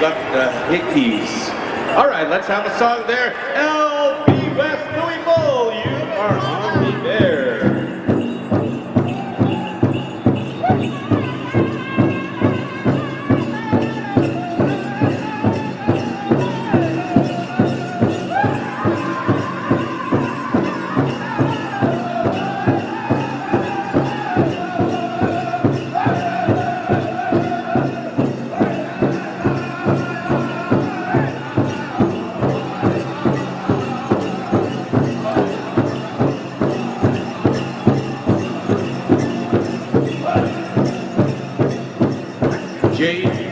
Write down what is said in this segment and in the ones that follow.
left the Hickeys. All right, let's have a song there. James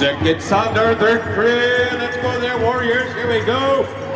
Second Sounder, third Cree. Let's go there, Warriors. Here we go.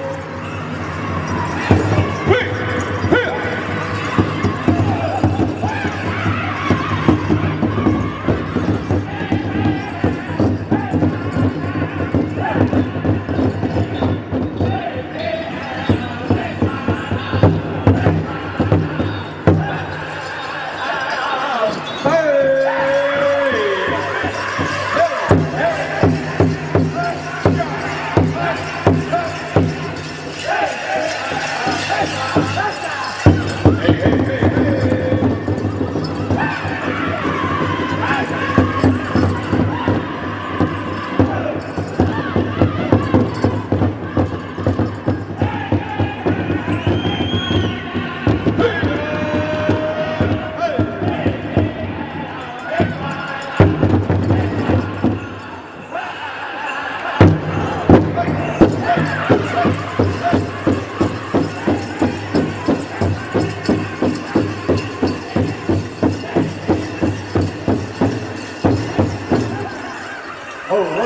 Noise!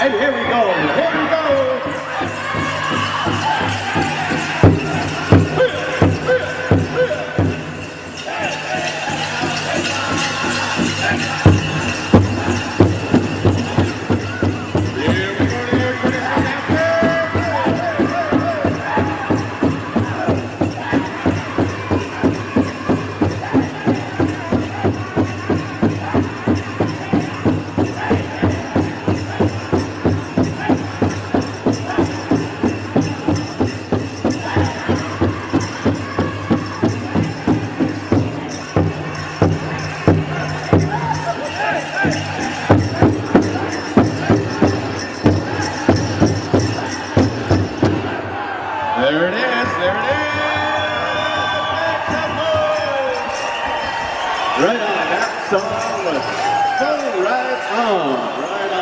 And here we go, here we go! There it is, there it is. Right on, that song was so right on.